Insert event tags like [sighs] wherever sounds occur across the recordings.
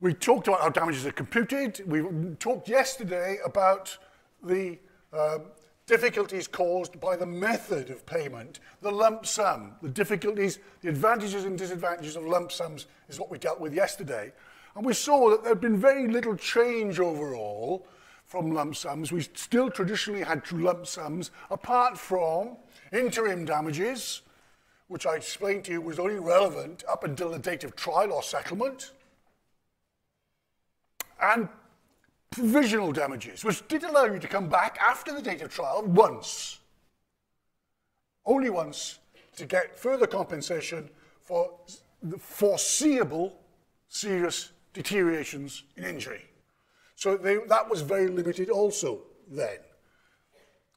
We talked about how damages are computed. We talked yesterday about the um, difficulties caused by the method of payment, the lump sum, the difficulties, the advantages and disadvantages of lump sums is what we dealt with yesterday. And we saw that there had been very little change overall from lump sums. We still traditionally had lump sums, apart from interim damages, which I explained to you was only relevant up until the date of trial or settlement and provisional damages, which did allow you to come back after the date of trial once, only once, to get further compensation for the foreseeable serious deteriorations in injury. So they, that was very limited also then.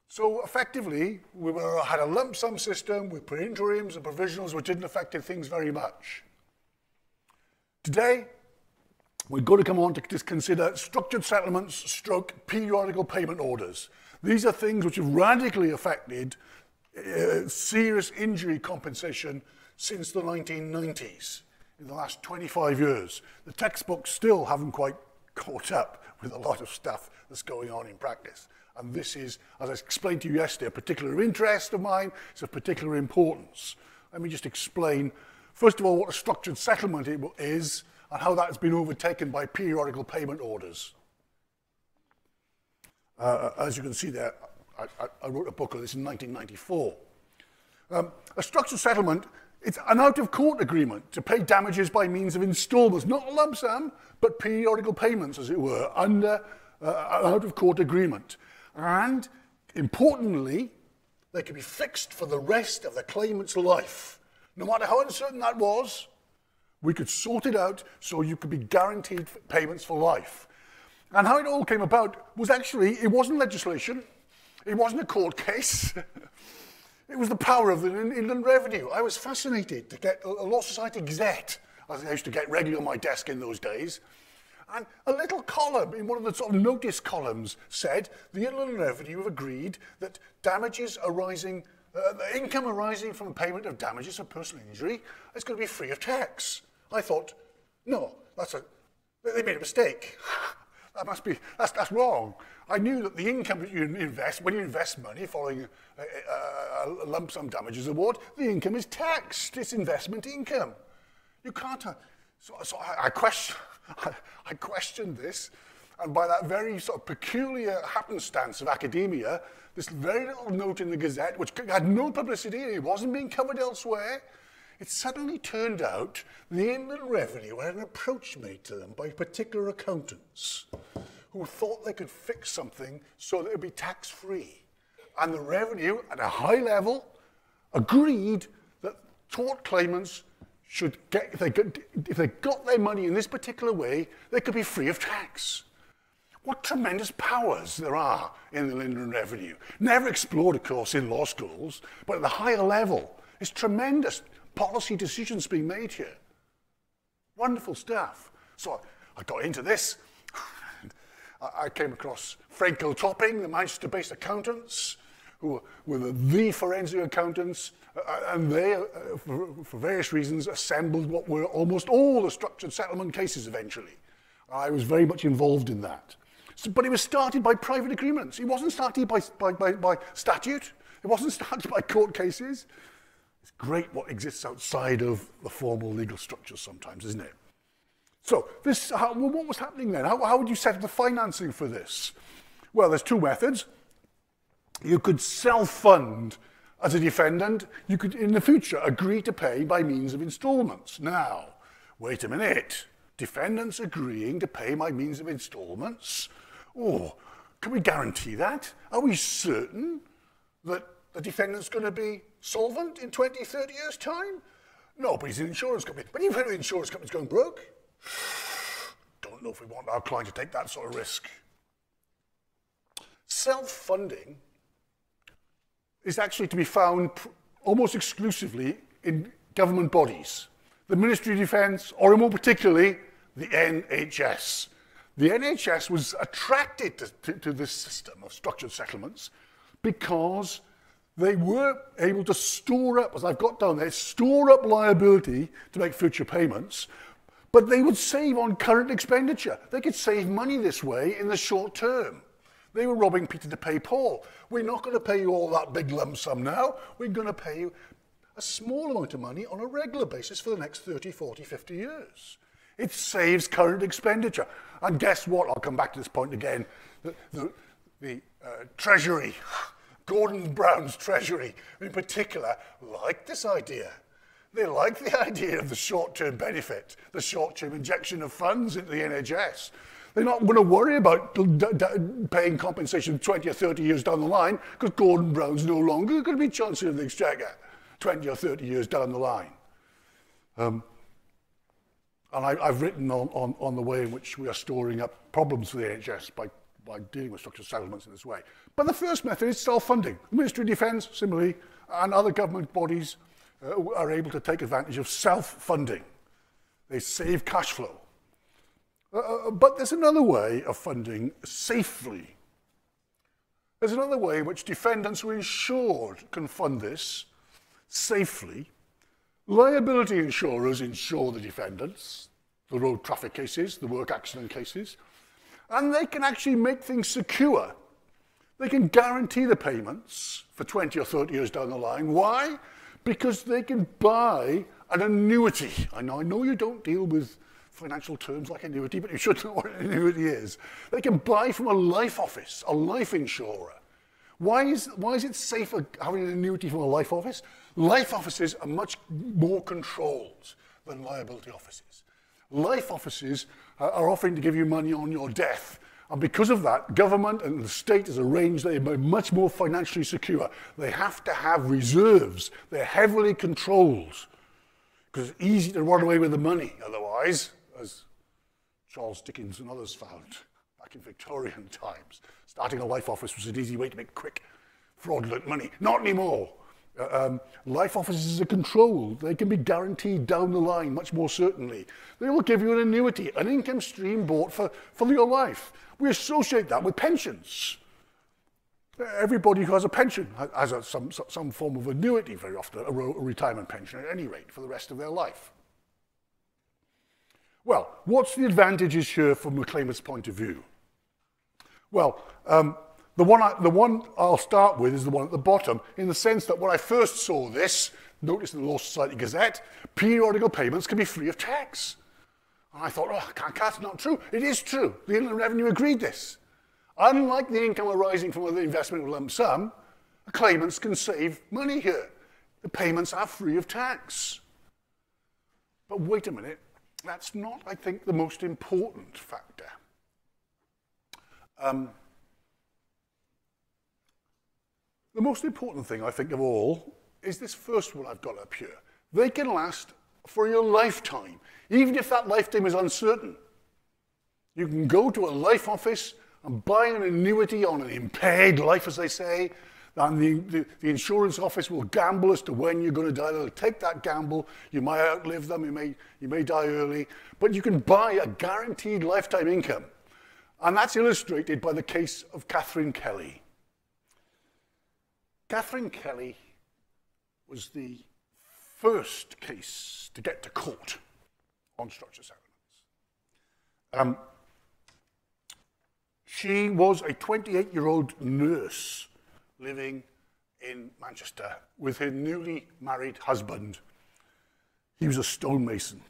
So effectively, we were, had a lump sum system with interims and provisionals which didn't affect things very much. Today, we're going to come on to just consider structured settlements stroke periodical payment orders. These are things which have radically affected uh, serious injury compensation since the 1990s, in the last 25 years. The textbooks still haven't quite caught up with a lot of stuff that's going on in practice. And this is, as I explained to you yesterday, a particular interest of mine. It's of particular importance. Let me just explain, first of all, what a structured settlement is, and how that's been overtaken by periodical payment orders. Uh, as you can see there, I, I, wrote a book on this in 1994. Um, a structured settlement, it's an out-of-court agreement to pay damages by means of installments, not lump sum, but periodical payments, as it were, under uh, an out-of-court agreement. And, importantly, they can be fixed for the rest of the claimant's life. No matter how uncertain that was, we could sort it out so you could be guaranteed payments for life. And how it all came about was actually, it wasn't legislation, it wasn't a court case, [laughs] it was the power of the Inland Revenue. I was fascinated to get a Law Society Gazette, as I used to get regularly on my desk in those days, and a little column in one of the sort of notice columns said the Inland Revenue have agreed that damages arising, uh, the income arising from payment of damages for personal injury is going to be free of tax. I thought, no, that's a, they made a mistake. [laughs] that must be, that's, that's wrong. I knew that the income that you invest, when you invest money following a, a, a lump sum damages award, the income is taxed. It's investment income. You can't, uh, so, so I, I, question, [laughs] I, I questioned this, and by that very sort of peculiar happenstance of academia, this very little note in the Gazette, which had no publicity, it wasn't being covered elsewhere, it suddenly turned out the Inland Revenue had an approach made to them by particular accountants who thought they could fix something so that it would be tax-free. And the revenue, at a high level, agreed that tort claimants should get, if they, if they got their money in this particular way, they could be free of tax. What tremendous powers there are in the Inland Revenue. Never explored, of course, in law schools, but at the higher level, it's tremendous policy decisions being made here. Wonderful stuff. So I got into this. [sighs] I came across Frenkel Topping, the Manchester-based accountants, who were the, forensic accountants, uh, and they, uh, for various reasons, assembled what were almost all the structured settlement cases eventually. I was very much involved in that. So, but it was started by private agreements. It wasn't started by, by, by, by statute. It wasn't [laughs] started by court cases. It's great what exists outside of the formal legal structure sometimes, isn't it? So, this, how, well, what was happening then? How, how would you set up the financing for this? Well, there's two methods. You could self-fund as a defendant. You could, in the future, agree to pay by means of installments. Now, wait a minute. Defendants agreeing to pay by means of installments? Oh, can we guarantee that? Are we certain that the defendant's going to be solvent in 20, 30 years' time? No, but he's an insurance company. But even if the insurance company's going broke, [sighs] don't know if we want our client to take that sort of risk. Self-funding is actually to be found almost exclusively in government bodies. The Ministry of Defence, or more particularly, the NHS. The NHS was attracted to, to, to this system of structured settlements because they were able to store up, as I've got down there, store up liability to make future payments, But they would save on current expenditure. They could save money this way in the short term. They were robbing Peter to pay Paul. We're not going to pay you all that big lump sum now. We're going to pay you a small amount of money on a regular basis for the next 30, 40, 50 years. It saves current expenditure. And guess what? I'll come back to this point again. The, the, the uh, Treasury, Gordon Brown's Treasury in particular, liked this idea. They liked the idea of the short-term benefit, the short-term injection of funds into the NHS. They're not going to worry about paying compensation 20 or 30 years down the line because Gordon Brown's no longer going to be Chancellor of the Exchequer 20 or 30 years down the line. Um, and I, have written on, on, on the way in which we are storing up problems for the NHS by, by dealing with structural settlements in this way. But the first method is self-funding. The Ministry of Defence, similarly, and other government bodies uh, are able to take advantage of self-funding. They save cash flow. Uh, uh, but there's another way of funding safely. There's another way in which defendants who are insured can fund this safely. Liability insurers insure the defendants, the road traffic cases, the work accident cases, and they can actually make things secure. They can guarantee the payments for 20 or 30 years down the line. Why? because they can buy an annuity. I know, I know you don't deal with financial terms like annuity, but you should know what an annuity is. They can buy from a life office, a life insurer. Why is, why is it safer having an annuity from a life office? Life offices are much more controlled than liability offices. Life offices are offering to give you money on your death and because of that, government and the state has arranged they are much more financially secure. They have to have reserves. They're heavily controlled because it's easy to run away with the money otherwise, as Charles Dickens and others found back in Victorian [laughs] times. Starting a life office was an easy way to make quick, fraudulent money. Not anymore. Uh, um, life offices are controlled. They can be guaranteed down the line much more certainly. They will give you an annuity, an income stream bought for, for your life. We associate that with pensions. Everybody who has a pension has a, some, some form of annuity very often, a, a retirement pension at any rate, for the rest of their life. Well, what's the advantages here from claimant's point of view? Well, um, the, one I, the one I'll start with is the one at the bottom, in the sense that when I first saw this, notice in the Law Society Gazette, periodical payments can be free of tax. And I thought, oh, that's not true. It is true. The Inland Revenue agreed this. Unlike the income arising from the investment lump sum, claimants can save money here. The payments are free of tax. But wait a minute, that's not, I think, the most important factor. Um, the most important thing, I think, of all, is this first one I've got up here. They can last for your lifetime, even if that lifetime is uncertain. You can go to a life office and buy an annuity on an impaired life, as they say, and the, the, the, insurance office will gamble as to when you're going to die. They'll take that gamble. You might outlive them, you may, you may die early, but you can buy a guaranteed lifetime income. And that's illustrated by the case of Catherine Kelly. Catherine Kelly was the first case to get to court on structure settlements. Um, she was a 28-year-old nurse living in Manchester with her newly married husband. He was a stonemason.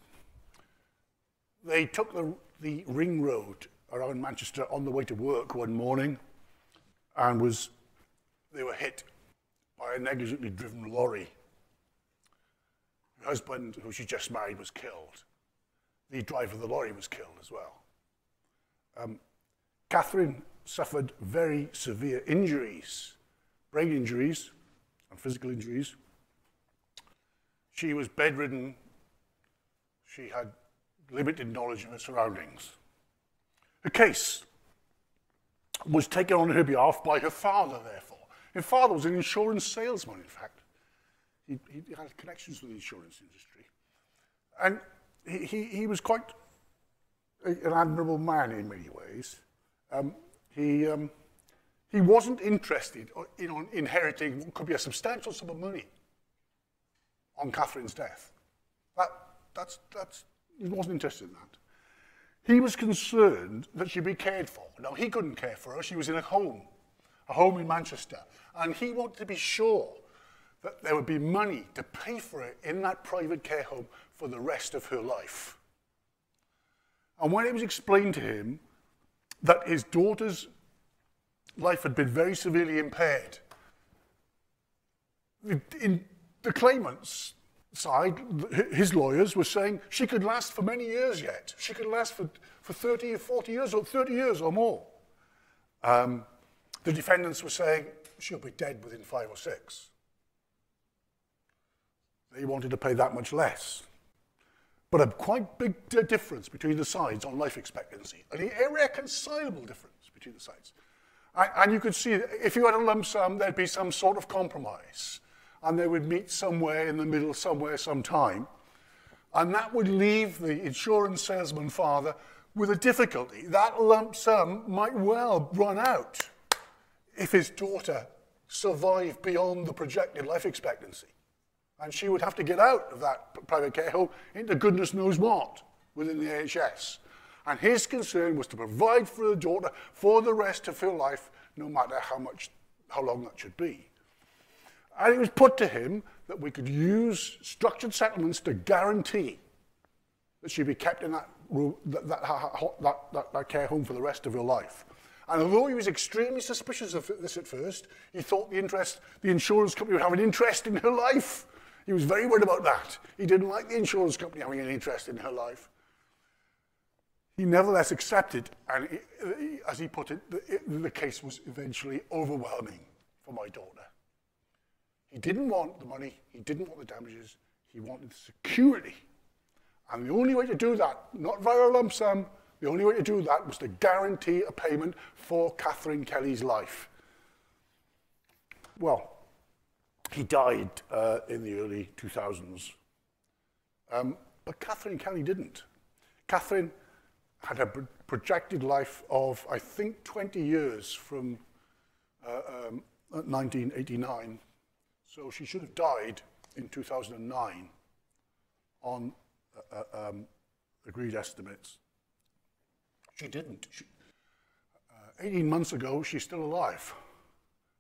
They took the, the ring road around Manchester on the way to work one morning and was they were hit by a negligently driven lorry her husband, who she just married, was killed. The driver of the lorry was killed as well. Um, Catherine suffered very severe injuries, brain injuries and physical injuries. She was bedridden. She had limited knowledge of her surroundings. Her case was taken on her behalf by her father, therefore. Her father was an insurance salesman, in fact. He, he had connections with the insurance industry. And he, he, he was quite a, an admirable man in many ways. Um, he, um, he wasn't interested in inheriting what could be a substantial sum of money on Catherine's death. That, that's, that's He wasn't interested in that. He was concerned that she'd be cared for. Now, he couldn't care for her. She was in a home, a home in Manchester. And he wanted to be sure that there would be money to pay for it in that private care home for the rest of her life. And when it was explained to him that his daughter's life had been very severely impaired, in the claimant's side, his lawyers were saying she could last for many years yet. She could last for, for 30 or 40 years or 30 years or more. Um, the defendants were saying she'll be dead within five or six. They wanted to pay that much less. But a quite big difference between the sides on life expectancy, an irreconcilable difference between the sides. And you could see, if you had a lump sum, there'd be some sort of compromise. And they would meet somewhere in the middle, somewhere, sometime. And that would leave the insurance salesman father with a difficulty. That lump sum might well run out if his daughter survived beyond the projected life expectancy. And she would have to get out of that private care home into goodness knows what within the NHS. And his concern was to provide for the daughter for the rest of her life, no matter how much, how long that should be. And it was put to him that we could use structured settlements to guarantee that she'd be kept in that, that, that, that, that, that care home for the rest of her life. And although he was extremely suspicious of this at first, he thought the interest, the insurance company would have an interest in her life. He was very worried about that. He didn't like the insurance company having an interest in her life. He nevertheless accepted, and as he put it, the, the case was eventually overwhelming for my daughter. He didn't want the money, he didn't want the damages, he wanted the security. And the only way to do that, not via a lump sum, the only way to do that was to guarantee a payment for Catherine Kelly's life. Well, he died uh, in the early 2000s. Um, but Catherine Kelly didn't. Catherine had a projected life of, I think, 20 years from uh, um, 1989. So she should have died in 2009 on uh, uh, um, agreed estimates. She didn't. She, uh, 18 months ago, she's still alive.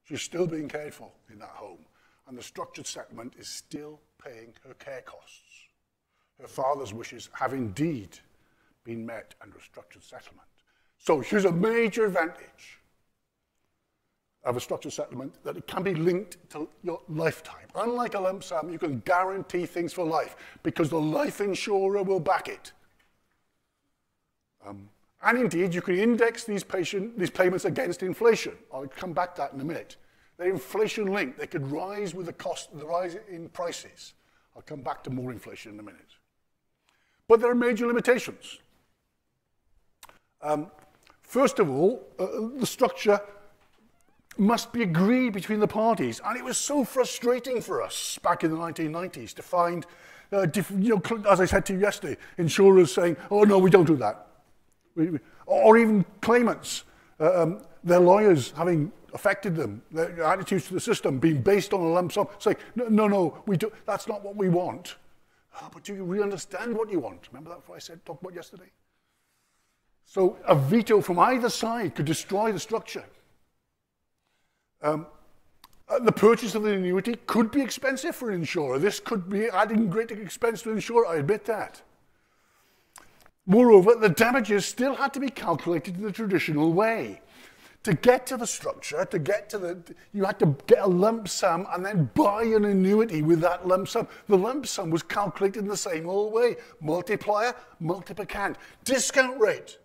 She's still being cared for in that home and the structured settlement is still paying her care costs. Her father's wishes have indeed been met under a structured settlement. So here's a major advantage of a structured settlement that it can be linked to your lifetime. Unlike a lump sum, you can guarantee things for life because the life insurer will back it. Um, and indeed, you can index these, patient, these payments against inflation. I'll come back to that in a minute. They're inflation linked. They could rise with the cost, the rise in prices. I'll come back to more inflation in a minute. But there are major limitations. Um, first of all, uh, the structure must be agreed between the parties. And it was so frustrating for us back in the 1990s to find, uh, you know, as I said to you yesterday, insurers saying, oh, no, we don't do that. Or even claimants, uh, um, their lawyers having affected them, their attitudes to the system being based on a lump sum. Like, no, no, no we do, that's not what we want. Oh, but do you really understand what you want? Remember that what I said, talked about yesterday? So a veto from either side could destroy the structure. Um, uh, the purchase of the annuity could be expensive for an insurer. This could be adding greater expense to an insurer, I admit that. Moreover, the damages still had to be calculated in the traditional way to get to the structure, to get to the, you had to get a lump sum and then buy an annuity with that lump sum. The lump sum was calculated in the same old way. Multiplier, multiplicand. Discount rate.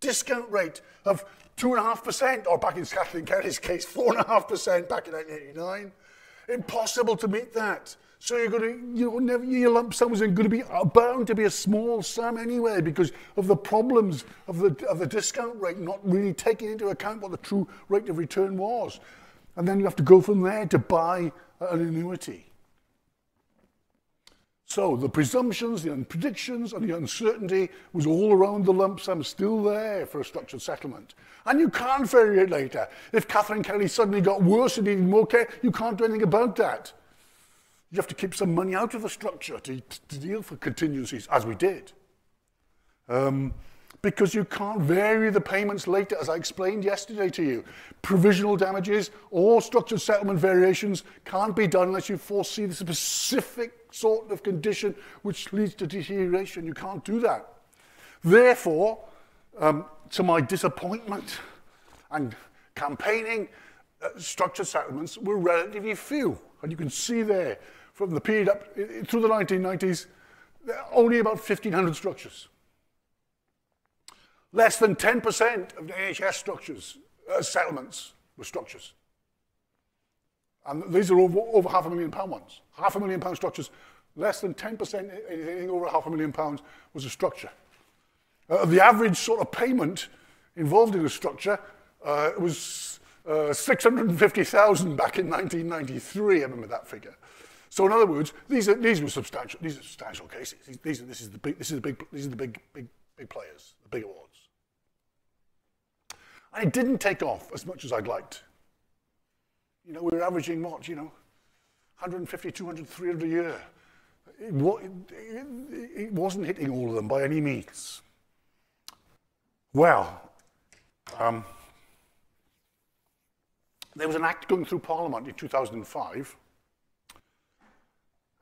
Discount rate of 2.5%, or back in Kathleen Kelly's case, 4.5% back in 1989. Impossible to meet that. So you're going to, you never, your lump sum is going to be uh, bound to be a small sum anyway because of the problems of the, of the discount rate not really taking into account what the true rate of return was. And then you have to go from there to buy an annuity. So the presumptions, the predictions, and the uncertainty was all around the lump sum, still there for a structured settlement. And you can't vary it later. If Catherine Kelly suddenly got worse and needed more care, you can't do anything about that. You have to keep some money out of the structure to, to deal for contingencies, as we did. Um, because you can't vary the payments later, as I explained yesterday to you. Provisional damages or structured settlement variations can't be done unless you foresee the specific sort of condition which leads to deterioration. You can't do that. Therefore, um, to my disappointment and campaigning, uh, structured settlements were relatively few. And you can see there, from the period up through the 1990s, only about 1,500 structures. Less than 10% of the NHS structures, uh, settlements were structures. And these are over, over half a million pound ones. Half a million pound structures, less than 10%, anything over half a million pounds was a structure. Uh, the average sort of payment involved in a structure uh, was uh, 650,000 back in 1993. I remember that figure. So in other words, these are these were substantial. These are substantial cases. These, these are, this is the big. This is the big. These are the big, big, big players. The big awards. And it didn't take off as much as I'd liked. You know, we were averaging what? You know, 150, 200, 300 a year. It, it, it wasn't hitting all of them by any means. Well, um, there was an act going through Parliament in 2005,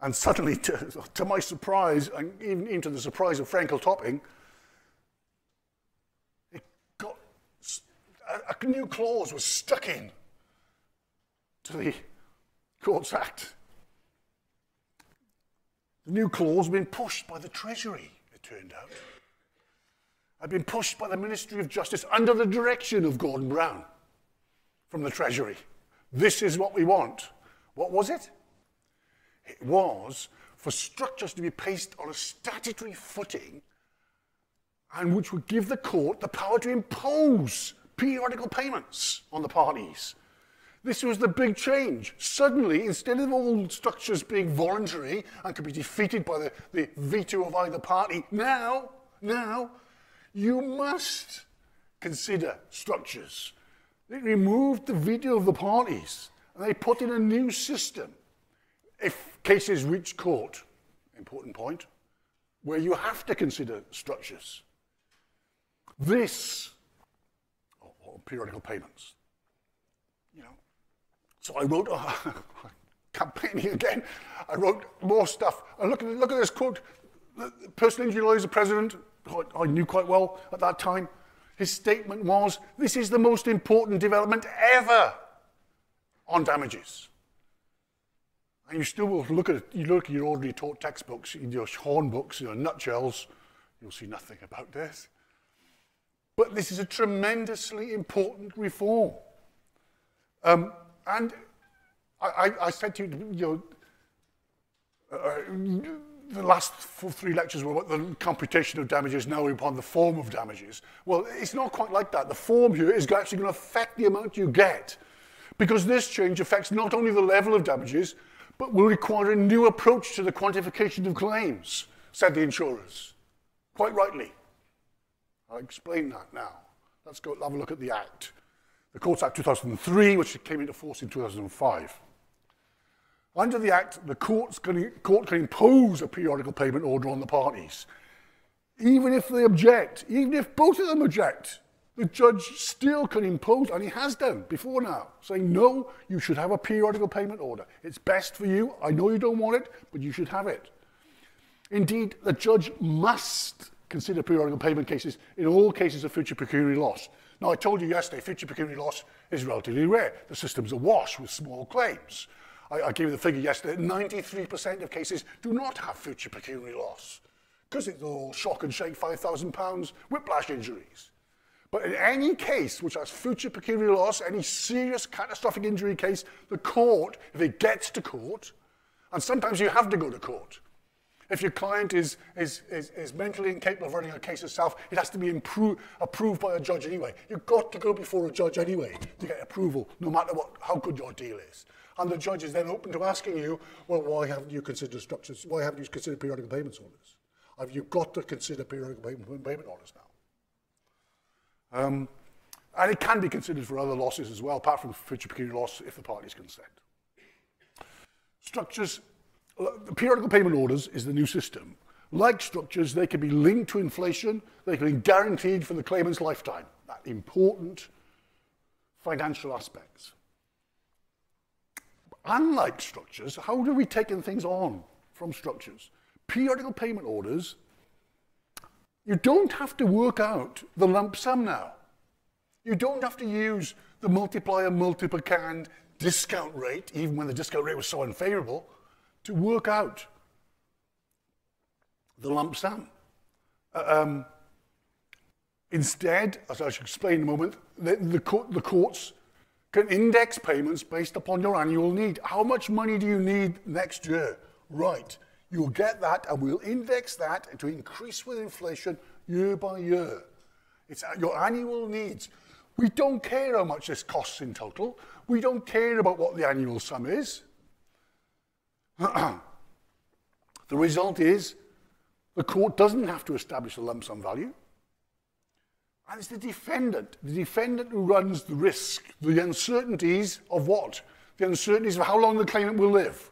and suddenly, to, to my surprise, and even, even to the surprise of Frenkel Topping, it got a, a new clause was stuck in to the Courts Act. The new clause had been pushed by the Treasury, it turned out had been pushed by the Ministry of Justice under the direction of Gordon Brown from the Treasury. This is what we want. What was it? It was for structures to be placed on a statutory footing and which would give the court the power to impose periodical payments on the parties. This was the big change. Suddenly, instead of all structures being voluntary and could be defeated by the, the veto of either party, now, now, you must consider structures. They removed the veto of the parties and they put in a new system. If cases reach court, important point, where you have to consider structures. This, or, or periodical payments, you know. So I wrote, [laughs] uh, campaigning again, I wrote more stuff. And look at, look at this quote. The personal injury lawyers, the president, I knew quite well at that time, his statement was, this is the most important development ever on damages. And you still will look at you look at your ordinary taught textbooks, your horn books, your nutshells, you'll see nothing about this. But this is a tremendously important reform. Um, and I, I, I said to you, you know, uh, the last three lectures were about the computation of damages, now we're upon the form of damages. Well, it's not quite like that. The form here is actually going to affect the amount you get. Because this change affects not only the level of damages, but will require a new approach to the quantification of claims, said the insurers. Quite rightly. I'll explain that now. Let's go have a look at the Act. The Courts Act 2003, which came into force in 2005. Under the Act, the courts can, court can impose a periodical payment order on the parties. Even if they object, even if both of them object, the judge still can impose, and he has done before now, saying, no, you should have a periodical payment order. It's best for you. I know you don't want it, but you should have it. Indeed, the judge must consider periodical payment cases in all cases of future pecuniary loss. Now, I told you yesterday, future pecuniary loss is relatively rare. The system's awash with small claims. I, I gave you the figure yesterday, 93% of cases do not have future pecuniary loss because it's all shock and shake, £5,000 whiplash injuries. But in any case which has future pecuniary loss, any serious catastrophic injury case, the court, if it gets to court, and sometimes you have to go to court, if your client is, is, is, is mentally incapable of running a case itself, it has to be improve, approved by a judge anyway. You've got to go before a judge anyway to get approval, no matter what, how good your deal is. And the judge is then open to asking you, well, why haven't you considered structures? Why haven't you considered periodic payments orders? Have you got to consider periodic payment, payment orders now? Um, and it can be considered for other losses as well, apart from future pecuniary loss, if the parties consent. Structures The periodical payment orders is the new system. Like structures, they can be linked to inflation, they can be guaranteed for the claimant's lifetime. That important financial aspects. Unlike structures, how do we take things on from structures? Periodical payment orders, you don't have to work out the lump sum now. You don't have to use the multiplier multiplicand discount rate, even when the discount rate was so unfavorable, to work out the lump sum. Uh, um, instead, as I shall explain in a moment, the, the, the courts can index payments based upon your annual need. How much money do you need next year? Right. You'll get that and we'll index that to increase with inflation year by year. It's your annual needs. We don't care how much this costs in total. We don't care about what the annual sum is. [clears throat] the result is the court doesn't have to establish a lump sum value. And it's the defendant, the defendant who runs the risk, the uncertainties of what? The uncertainties of how long the claimant will live.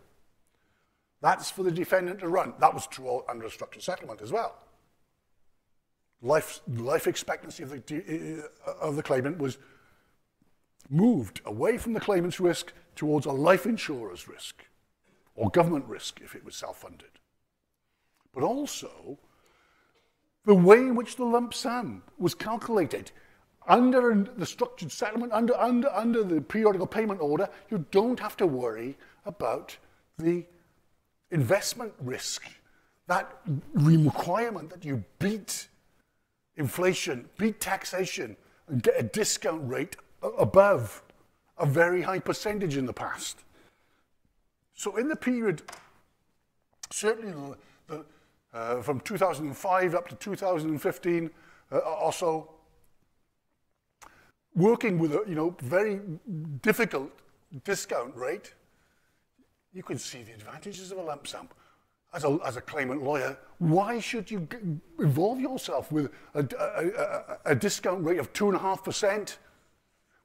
That's for the defendant to run. That was true under a structured settlement as well. Life, life expectancy of the, uh, of the claimant was moved away from the claimant's risk towards a life insurer's risk, or government risk if it was self-funded. But also, the way in which the lump sum was calculated. Under the structured settlement, under, under, under the periodical payment order, you don't have to worry about the investment risk, that requirement that you beat inflation, beat taxation, and get a discount rate above a very high percentage in the past. So in the period, certainly the, uh, from 2005 up to 2015 uh, or so, working with a you know very difficult discount rate, you can see the advantages of a lump sum. As a, as a claimant lawyer, why should you involve yourself with a, a, a, a discount rate of 2.5%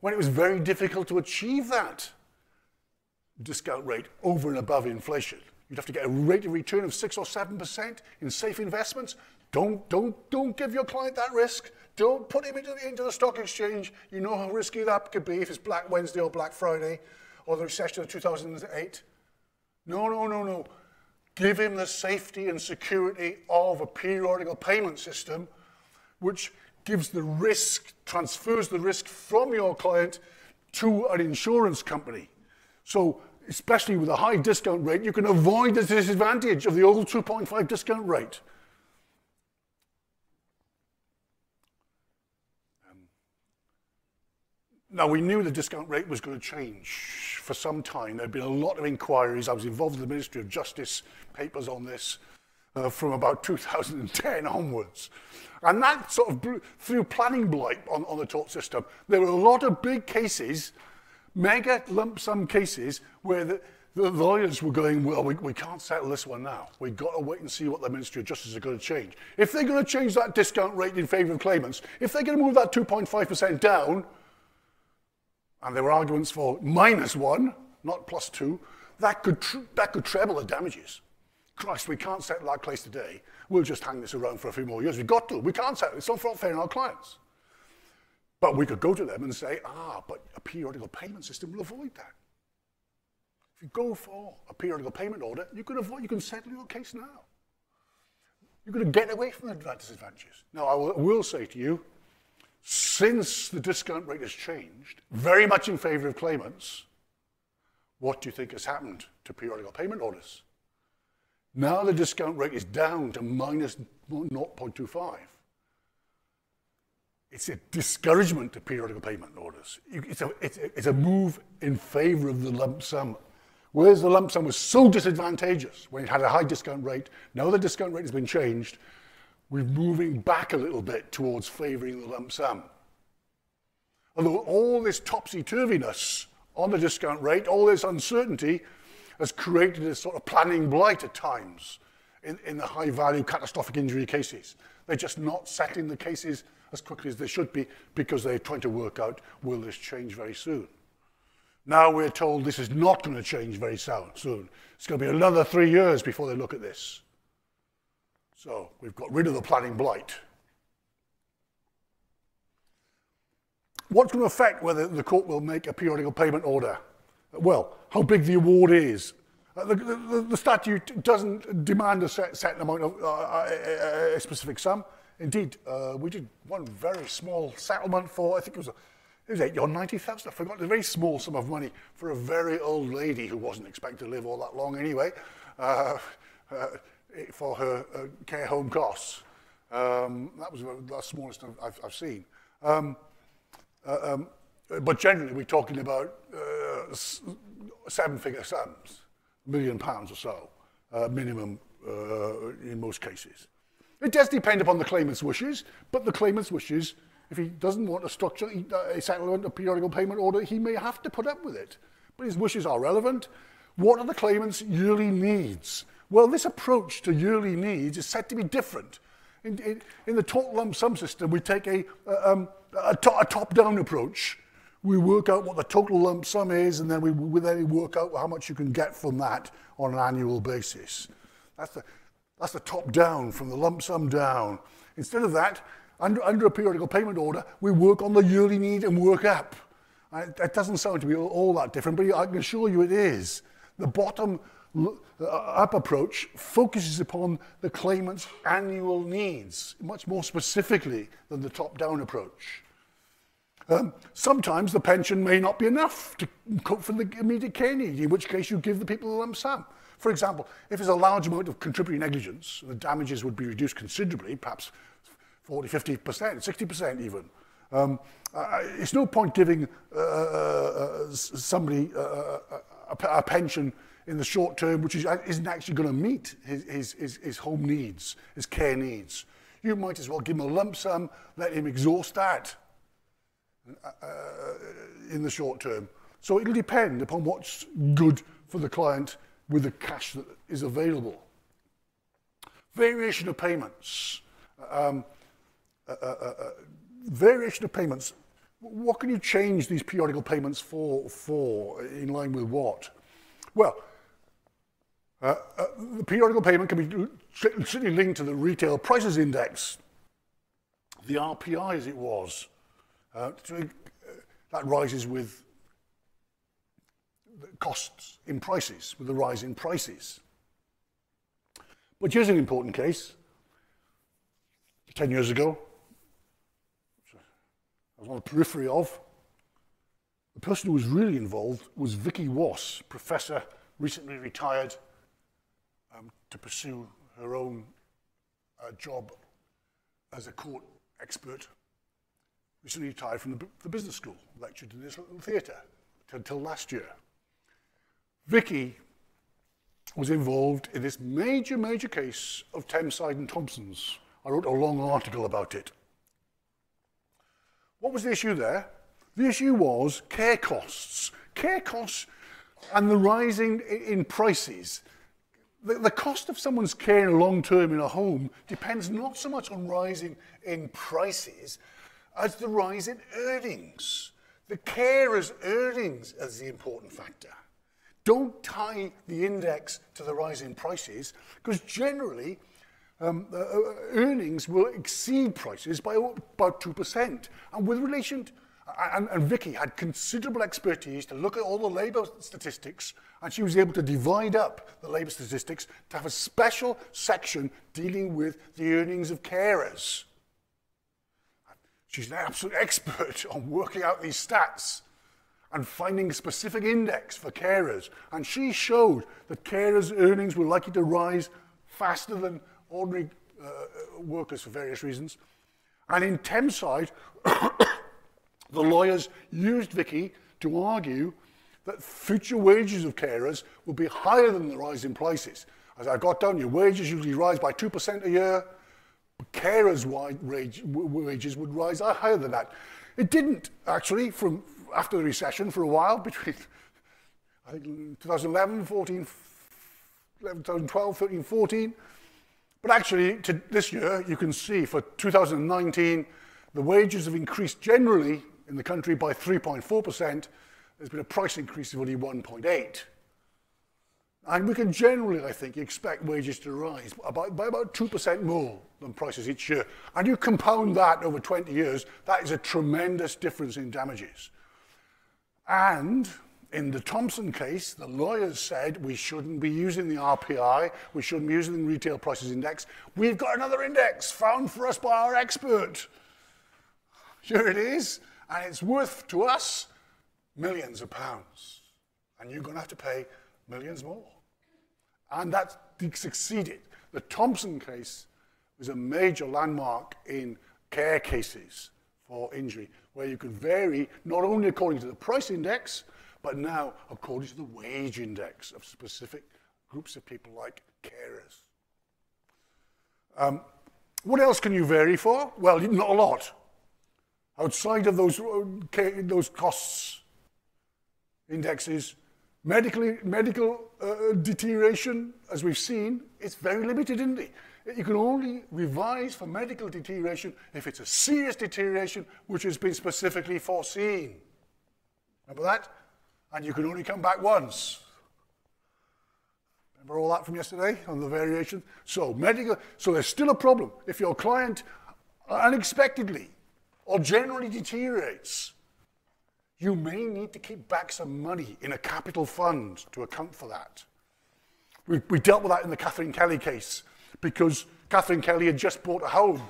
when it was very difficult to achieve that discount rate over and above inflation? You'd have to get a rate of return of 6 or 7% in safe investments. Don't, don't, don't give your client that risk. Don't put him into, into the stock exchange. You know how risky that could be if it's Black Wednesday or Black Friday or the recession of 2008. No, no, no, no. Give him the safety and security of a periodical payment system which gives the risk, transfers the risk from your client to an insurance company. So especially with a high discount rate, you can avoid the disadvantage of the old 2.5 discount rate. Um, now, we knew the discount rate was going to change for some time. There have been a lot of inquiries. I was involved in the Ministry of Justice papers on this uh, from about [laughs] 2010 onwards. And that sort of threw planning blight on, on the tort system. There were a lot of big cases, mega lump sum cases, where the, the lawyers were going, well, we, we can't settle this one now. We've got to wait and see what the Ministry of Justice are going to change. If they're going to change that discount rate in favour of claimants, if they're going to move that 2.5% down, and there were arguments for minus one, not plus two, that could, that could treble the damages. Christ, we can't settle that case today. We'll just hang this around for a few more years. We've got to. We can't settle it. It's not fair on our clients. But we could go to them and say, ah, but a periodical payment system will avoid that. If you go for a periodical payment order, you can avoid, you can settle your case now. You're going to get away from the disadvantages. Now, I will, will say to you, since the discount rate has changed, very much in favor of claimants, what do you think has happened to periodical payment orders? Now the discount rate is down to minus 0.25. It's a discouragement to periodical payment orders. It's a, it's a, it's a move in favor of the lump sum. Whereas the lump sum was so disadvantageous when it had a high discount rate, now the discount rate has been changed, we're moving back a little bit towards favoring the lump sum. Although all this topsy-turviness on the discount rate, all this uncertainty has created a sort of planning blight at times in, in the high-value catastrophic injury cases. They're just not settling the cases as quickly as they should be because they're trying to work out, will this change very soon? Now we're told this is not going to change very soon. It's going to be another three years before they look at this. So we've got rid of the planning blight. What's going to affect whether the court will make a periodical payment order? Well, how big the award is. Uh, the, the, the, statute doesn't demand a set, set amount of uh, a, a, specific sum. Indeed, uh, we did one very small settlement for, I think it was, a, it was 80 or 90,000, I forgot, a very small sum of money for a very old lady who wasn't expected to live all that long anyway, uh, uh, for her uh, care home costs. Um, that was the smallest I've, I've seen. Um, uh, um, but generally, we're talking about uh, seven-figure sums, million pounds or so, uh, minimum uh, in most cases. It does depend upon the claimant's wishes, but the claimant's wishes, if he doesn't want a structure, uh, a settlement, a periodical payment order, he may have to put up with it. But his wishes are relevant. What are the claimant's yearly needs? Well, this approach to yearly needs is said to be different. In, in, in the total lump sum system, we take a, um, a, to, a top-down approach. We work out what the total lump sum is, and then we, we then work out how much you can get from that on an annual basis. That's the, that's the top-down, from the lump sum down. Instead of that, under, under a periodical payment order, we work on the yearly need and work up. It, that doesn't sound to be all, all that different, but I can assure you it is. The bottom up approach focuses upon the claimant's annual needs, much more specifically than the top-down approach. Um, sometimes the pension may not be enough to cope for the immediate care need, in which case you give the people a lump sum. For example, if there's a large amount of contributory negligence, the damages would be reduced considerably, perhaps 40, 50%, 60% even. Um, uh, it's no point giving uh, uh, uh somebody uh, a, a pension in the short term, which is, isn't actually going to meet his, his, his, home needs, his care needs. You might as well give him a lump sum, let him exhaust that uh, uh, in the short term. So it'll depend upon what's good for the client with the cash that is available. Variation of payments. Um, uh, uh, uh, uh variation of payments. What can you change these periodical payments for, for in line with what? Well, uh, uh, the periodical payment can be certainly linked to the retail prices index, the RPI as it was. Uh, uh, that rises with costs in prices, with the rise in prices. But here's an important case. 10 years ago, I was on the periphery of. The person who was really involved was Vicky Wass, professor, recently retired to pursue her own uh, job as a court expert. Recently retired from the, the business school, lectured in this little theatre until last year. Vicky was involved in this major, major case of Tameside and Thompstone's. I wrote a long article about it. What was the issue there? The issue was care costs. Care costs and the rising in prices the, the cost of someone's care in long term in a home depends not so much on rising in prices as the rise in earnings. The carer's earnings is the important factor. Don't tie the index to the rise in prices because generally um, uh, uh earnings will exceed prices by about 2%. And with relation to, and, and Vicky had considerable expertise to look at all the labour statistics, and she was able to divide up the labour statistics to have a special section dealing with the earnings of carers. She's an absolute expert [laughs] on working out these stats and finding a specific index for carers. And she showed that carers' earnings were likely to rise faster than ordinary uh, workers for various reasons. And in Tameside, [coughs] The lawyers used Vicky to argue that future wages of carers will be higher than the rise in prices. As I got down, your wages usually rise by 2% a year, but carers' wage, wages would rise higher than that. It didn't, actually, from after the recession for a while, between I think 2011, 14, 2012, 13, 14. But actually, to this year, you can see for 2019, the wages have increased generally in the country by 3.4%. there's been a price increase of only 1.8. And we can generally, I think, expect wages to rise by, by about 2% more than prices each year. And you compound that over 20 years, that is a tremendous difference in damages. And in the Thompstone case, the lawyers said we shouldn't be using the RPI, we shouldn't be using the retail prices index. We've got another index found for us by our expert. Here it is, and it's worth to us millions of pounds. And you're going to have to pay millions more. And that succeeded. The Thompstone case was a major landmark in care cases for injury, where you could vary not only according to the price index, but now according to the wage index of specific groups of people like carers. Um, what else can you vary for? Well, not a lot. Outside of those, uh, those costs indexes, Medically, medical uh, deterioration, as we've seen, it's very limited, isn't it? You can only revise for medical deterioration if it's a serious deterioration which has been specifically foreseen. Remember that? And you can only come back once. Remember all that from yesterday on the variation? So medical, so there's still a problem. If your client unexpectedly or generally deteriorates, you may need to keep back some money in a capital fund to account for that. We, we dealt with that in the Catherine Kelly case because Catherine Kelly had just bought a home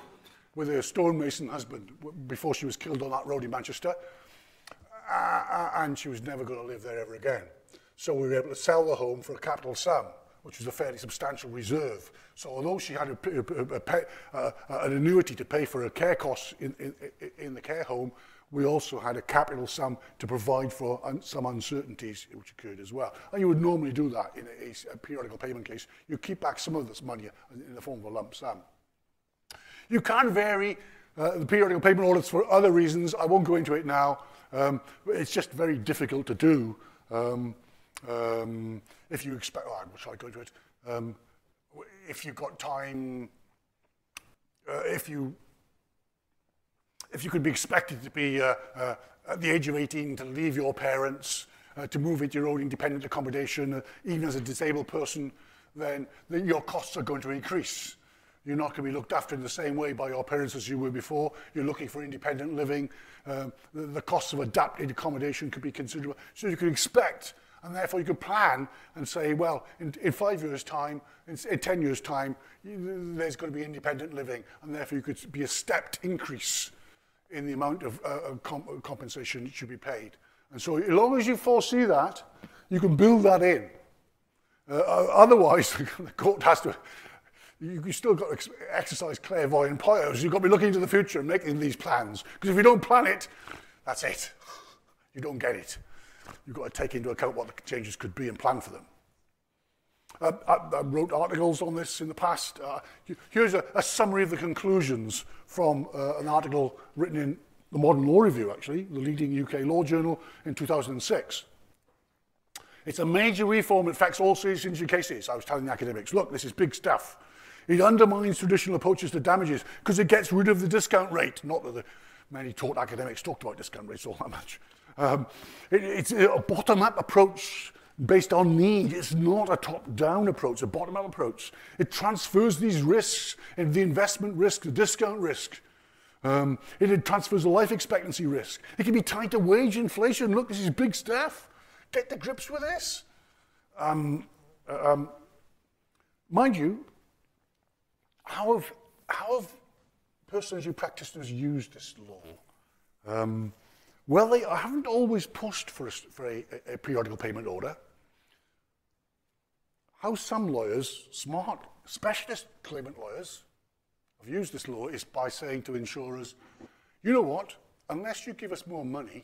with her stonemason husband before she was killed on that road in Manchester. Uh, uh and she was never going to live there ever again. So we were able to sell the home for a capital sum, which was a fairly substantial reserve. So although she had a, a, a, uh, uh, an annuity to pay for her care costs in, in, in the care home, we also had a capital sum to provide for un some uncertainties which occurred as well. And you would normally do that in a, a periodical payment case. You keep back some of this money in the form of a lump sum. You can vary uh, the periodical payment orders for other reasons. I won't go into it now. Um, it's just very difficult to do. Um, um, if you expect, oh, shall I go into it? Um, if you've got time, uh, if you if you could be expected to be uh, uh, at the age of 18 to leave your parents, uh, to move into your own independent accommodation, uh, even as a disabled person, then, then your costs are going to increase. You're not going to be looked after in the same way by your parents as you were before. You're looking for independent living. Um, the, the of adapted accommodation could be considerable. So you can expect, and therefore you can plan and say, well, in, in five years' time, in, in 10 years' time, there's going to be independent living, and therefore you could be a stepped increase in the amount of uh, comp compensation that should be paid. And so as long as you foresee that, you can build that in. Uh, otherwise, [laughs] the court has to, you, you still got to exercise clairvoyant powers. You've got to be looking into the future and making these plans. Because if you don't plan it, that's it. You don't get it. You've got to take into account what the changes could be and plan for them. Uh, I, I wrote articles on this in the past. Uh, here's a, a summary of the conclusions from uh, an article written in the Modern Law Review, actually, the leading UK law journal in 2006. It's a major reform that affects all injury cases. I was telling the academics, look, this is big stuff. It undermines traditional approaches to damages because it gets rid of the discount rate. Not that the many tort academics talked about discount rates all that much. Um, it, it's a bottom-up approach based on need. It's not a top-down approach, a bottom-up approach. It transfers these risks, the investment risk, the discount risk. Um, it transfers the life expectancy risk. It can be tied to wage inflation. Look, this is big stuff. Get to grips with this. Um, um, mind you, how have, how have personal injury practitioners used this law? Um, well, they haven't always pushed for a, for a, a periodical payment order how some lawyers, smart, specialist claimant lawyers, have used this law is by saying to insurers, you know what, unless you give us more money,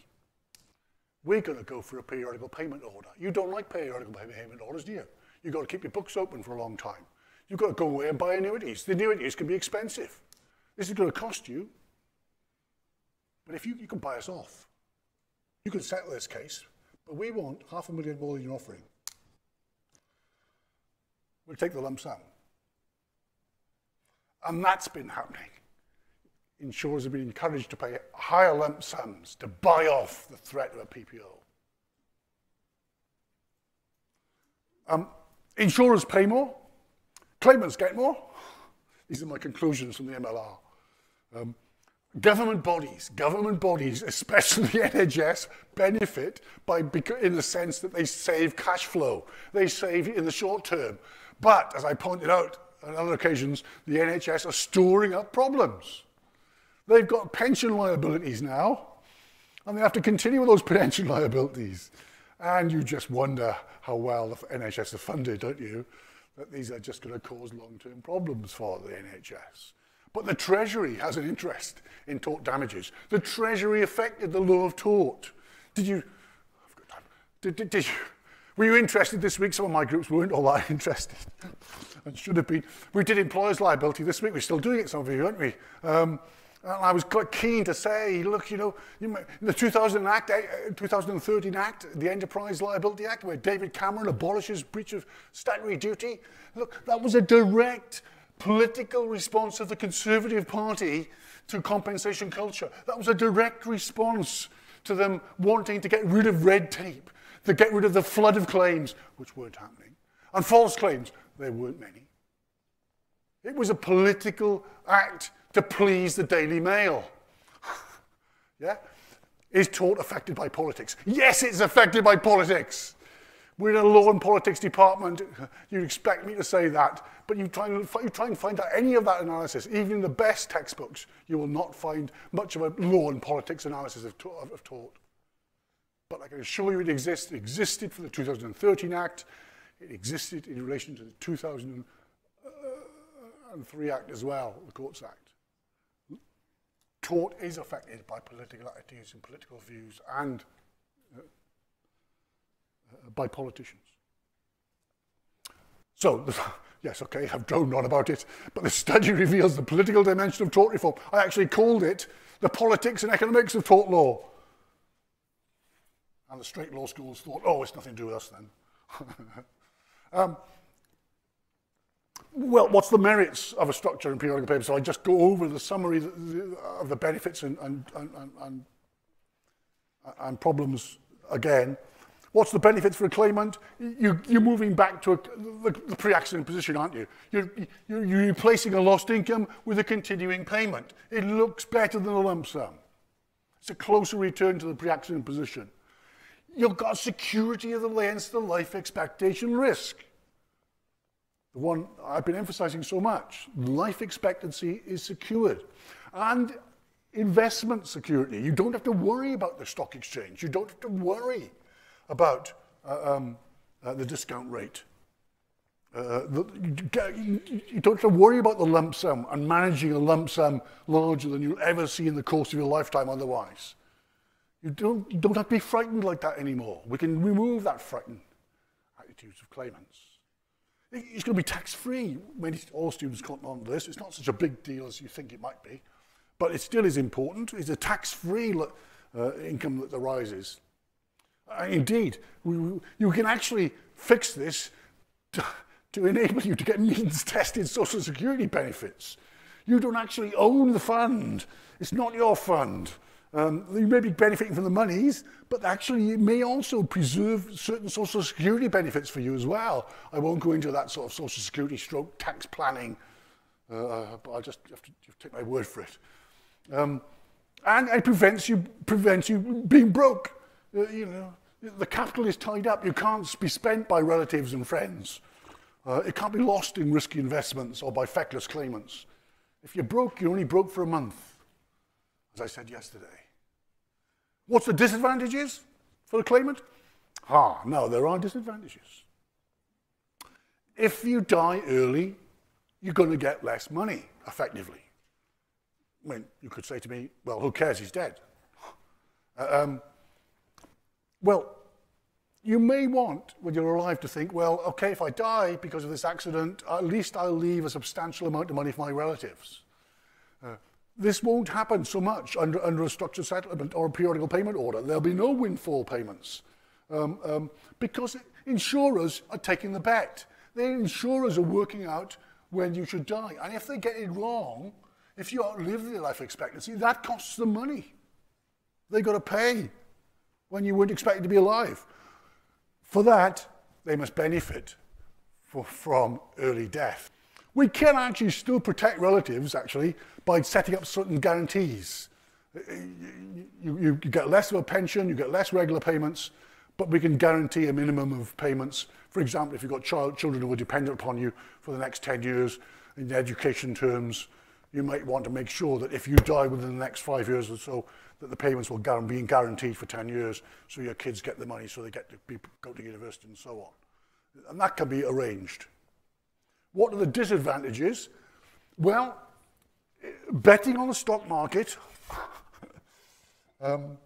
we're going to go for a periodical payment order. You don't like periodical payment orders, do you? You've got to keep your books open for a long time. You've got to go away and buy annuities. The annuities can be expensive. This is going to cost you. But if you, you can buy us off, you can settle this case, but we want half a million more than you're offering we'll take the lump sum. And that's been happening. Insurers have been encouraged to pay higher lump sums to buy off the threat of a PPO. Um, insurers pay more, claimants get more. These are my conclusions from the MLR. Um, government bodies, government bodies, especially [laughs] the NHS, benefit by in the sense that they save cash flow. They save in the short term. But, as I pointed out on other occasions, the NHS are storing up problems. They've got pension liabilities now, and they have to continue with those [laughs] pension liabilities. And you just wonder how well the NHS are funded, don't you? That these are just going to cause long-term problems for the NHS. But the Treasury has an interest in tort damages. The Treasury affected the law of tort. Did you, did, did, did you, were you interested this week? Some of my groups weren't all that [laughs] interested and should have been. We did employers' liability this week. We're still doing it, some of you, aren't we? Um, and I was quite keen to say, look, you know, the 2000 Act, 2013 Act, the Enterprise Liability Act, where David Cameron abolishes breach of statutory duty, look, that was a direct political response of the Conservative Party to compensation culture. That was a direct response to them wanting to get rid of red tape, to get rid of the flood of claims, which weren't happening, and false claims, there weren't many. It was a political act to please the Daily Mail. [laughs] yeah? Is tort affected by politics? Yes, it's affected by politics. We're in a law and politics department. [laughs] You'd expect me to say that, but you try, and, you try and find out any of that analysis. Even in the best textbooks, you will not find much of a law and politics analysis of, of, of tort. But I can assure you it exists. It existed for the 2013 Act. It existed in relation to the 2003 Act as well, the Courts Act tort is affected by political attitudes and political views and uh, by politicians. So, [laughs] yes, okay, I've droned on about it, but the study reveals the political dimension of tort reform. I actually called it the politics and economics of tort law. And the straight law schools thought, oh, it's nothing to do with us then. [laughs] um, well, what's the merits of a structure in periodic paper? So I just go over the summary of the benefits and, and, and, and, and problems again. What's the benefits for a claimant? You, you're moving back to a, the, the pre-accident position, aren't you? You're, you're, you're replacing a lost income with a continuing payment. It looks better than a lump sum. It's a closer return to the pre-accident position. You've got security of the against the life expectation risk the one I've been emphasizing so much. Life expectancy is secured. And investment security. You don't have to worry about the stock exchange. You don't have to worry about uh, um, uh, the discount rate. Uh, the, you, you don't have to worry about the lump sum and managing a lump sum larger than you'll ever see in the course of your lifetime otherwise. You don't, you don't have to be frightened like that anymore. We can remove that frightened attitudes of claimants. It's going to be tax-free. All students come on this. It's not such a big deal as you think it might be. But it still is important. It's a tax-free uh, income that arises. Uh, indeed, we, you can actually fix this to, to enable you to get means-tested [laughs] social security benefits. You don't actually own the fund. It's not your fund. Um, you may be benefiting from the monies, but actually it may also preserve certain social security benefits for you as well. I won't go into that sort of social security stroke tax planning, uh, but I'll just have to take my word for it. Um, and it prevents you, prevents you being broke. Uh, you know, the capital is tied up. You can't be spent by relatives and friends. Uh, it can't be lost in risky investments or by feckless claimants. If you're broke, you're only broke for a month, as I said yesterday. What's the disadvantages for the claimant? Ah, no, there are disadvantages. If you die early, you're going to get less money, effectively. I mean, you could say to me, well, who cares, he's dead. Uh, um, well, you may want, when you're alive, to think, well, okay, if I die because of this accident, at least I'll leave a substantial amount of money for my relatives. Uh, this won't happen so much under, under a structured settlement or a periodical payment order. There'll be no windfall payments um, um, because insurers are taking the bet. The insurers are working out when you should die. And if they get it wrong, if you outlive the life expectancy, that costs them money. They've got to pay when you weren't expected to be alive. For that, they must benefit for, from early death. we can actually still protect relatives, actually, by setting up certain guarantees. Uh, uh, you, you, you get less of a pension, you get less regular payments, but we can guarantee a minimum of payments. For example, if you've got child, children who are dependent upon you for the next 10 years in education terms, you might want to make sure that if you die within the next five years or so, that the payments will be guaranteed for 10 years so your kids get the money so they get to be, go to university and so on. And that can be arranged. What are the disadvantages? Well, betting on the stock market [laughs] um,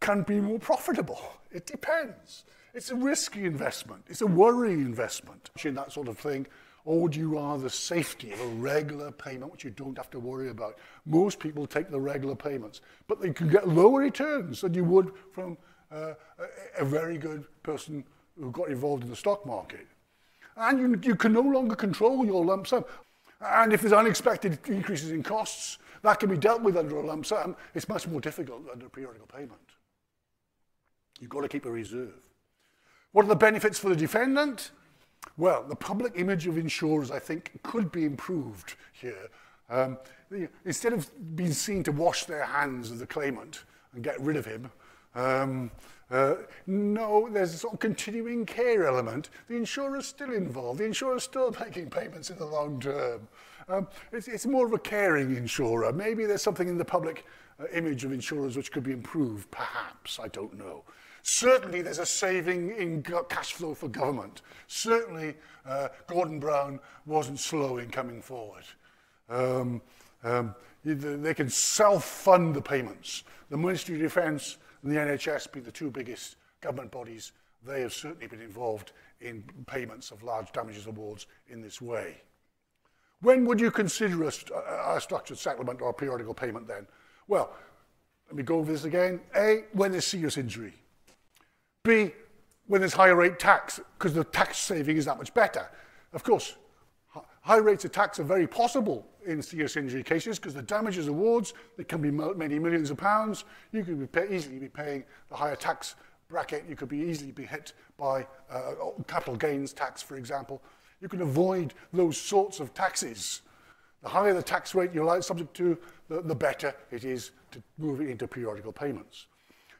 can be more profitable. It depends. It's a risky investment. It's a worrying investment. In that sort of thing, or would you rather safety of a regular payment, which you don't have to worry about? Most people take the regular payments, but they can get lower returns than you would from uh, a very good person who got involved in the stock market. And you, you can no longer control your lump sum. And if there's unexpected increases in costs, that can be dealt with under a lump sum. It's much more difficult under a periodical payment. You've got to keep a reserve. What are the benefits for the defendant? Well, the public image of insurers, I think, could be improved here. Um, instead of being seen to wash their hands of the claimant and get rid of him, um, uh, no, there's a sort of continuing care element. The insurer's still involved. The insurer's still [laughs] making payments in the long term. Um, it's, it's more of a caring insurer. Maybe there's something in the public uh, image of insurers which could be improved, perhaps. I don't know. Certainly, there's a saving in cash flow for government. Certainly, uh, Gordon Brown wasn't slow in coming forward. Um, um, they can self-fund the payments. The Ministry of Defence and the NHS being the two biggest government bodies, they have certainly been involved in payments of large damages awards in this way. When would you consider a, a structured settlement or a periodical payment then? Well, let me go over this again. A, when there's serious injury. B, when there's higher rate tax, because the tax saving is that much better. Of course, high rates of tax are very possible in serious injury cases because the damages awards, they can be many millions of pounds. You could be pay, easily be paying the higher tax bracket. You could be easily be hit by uh, capital gains tax, for example. You can avoid those sorts of taxes. The higher the tax rate you're subject to, the, the better it is to move it into periodical payments.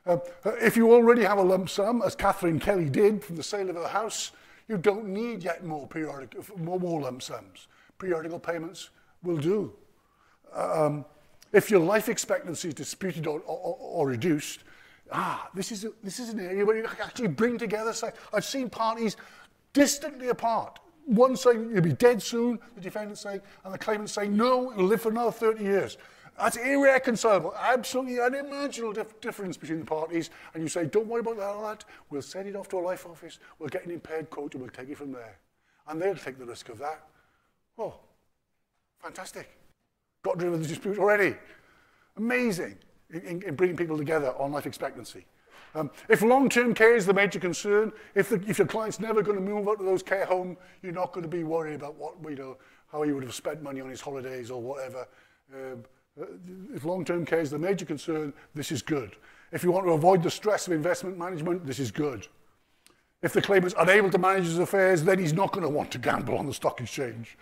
Uh, if you already have a lump sum, as Catherine Kelly did from the sale of her house, you don't need yet more periodic, more, more lump sums. Periodical payments will do. Um, if your life expectancy is disputed or, or, or reduced, ah, this is, a, this is an area where you actually bring together. Say, I've seen parties distantly apart. One saying you'll be dead soon, the defendant saying, and the claimant saying, no, you'll live for another 30 years. That's irreconcilable, absolutely unimaginable dif difference between the parties. And you say, don't worry about that, lad. We'll send it off to a life office. We'll get an impaired court and we'll take it from there. And they'll take the risk of that. Oh, fantastic. Got rid of the dispute already. Amazing in, in, in bringing people together on life expectancy. Um, if long-term care is the major concern, if, the, if your client's never going to move out of those care home, you're not going to be worried about what, you know, how he would have spent money on his holidays or whatever. Um, uh, if long-term care is the major concern, this is good. If you want to avoid the stress of investment management, this is good. If the claimant's unable to manage his affairs, then he's not going to want to gamble on the stock exchange.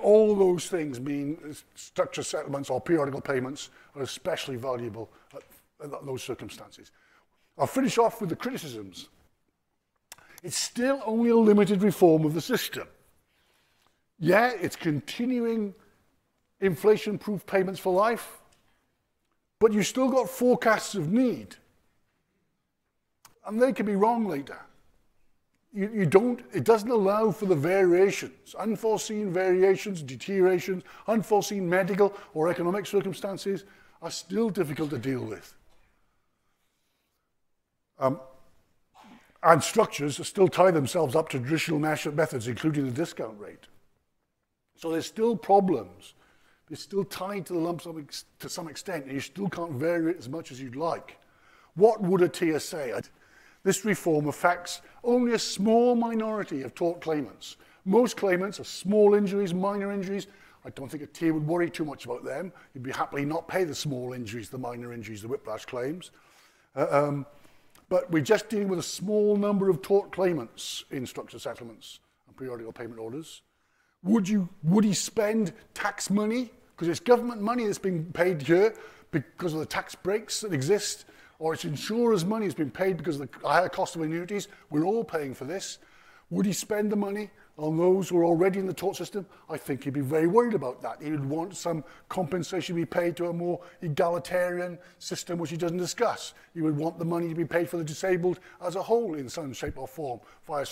All those things mean structured settlements or periodical payments are especially valuable in those circumstances. I'll finish off with the criticisms. It's still only a limited reform of the system. Yeah, it's continuing inflation-proof payments for life, but you've still got forecasts of need. And they can be wrong later. You, you don't, it doesn't allow for the variations, unforeseen variations, deteriorations, unforeseen medical or economic circumstances are still difficult to deal with. Um, and structures still tie themselves up to traditional methods, including the discount rate. So there's still problems it's still tied to the lump sum to some extent, and you still can't vary it as much as you'd like. What would Atiyah say? This reform affects only a small minority of tort claimants. Most claimants are small injuries, minor injuries. I don't think Atiyah would worry too much about them. You'd be happily not pay the small injuries, the minor injuries, the whiplash claims. Uh, um, but we're just dealing with a small number of tort claimants in structured settlements and periodical payment orders. Would, you, would he spend tax money, because it's government money that's being paid here because of the tax breaks that exist, or it's insurers' money that's been paid because of the higher cost of annuities. We're all paying for this. Would he spend the money on those who are already in the tort system? I think he'd be very worried about that. He would want some compensation to be paid to a more egalitarian system, which he doesn't discuss. He would want the money to be paid for the disabled as a whole in some shape or form via